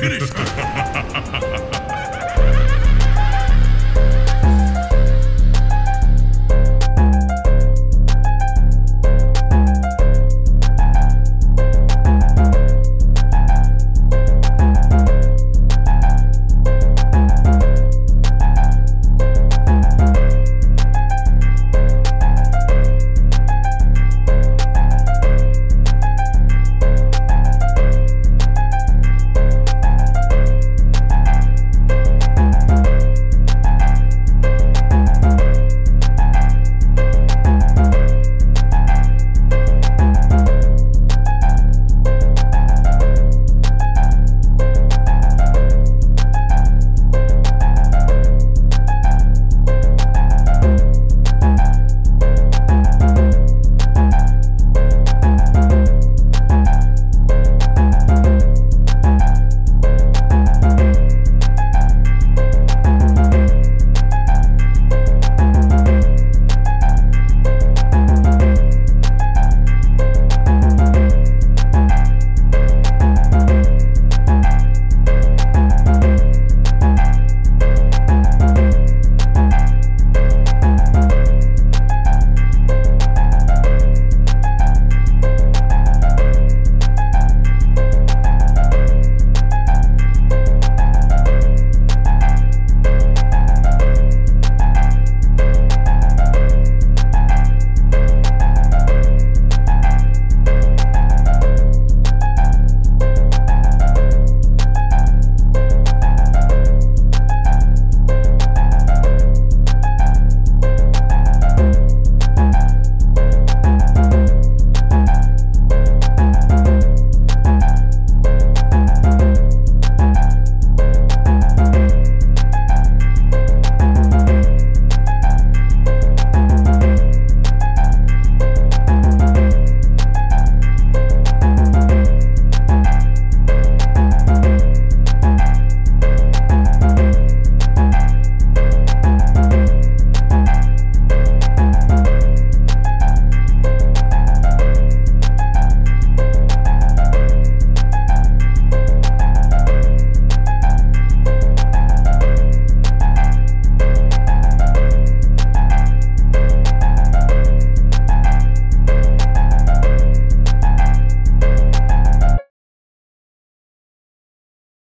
Finish her!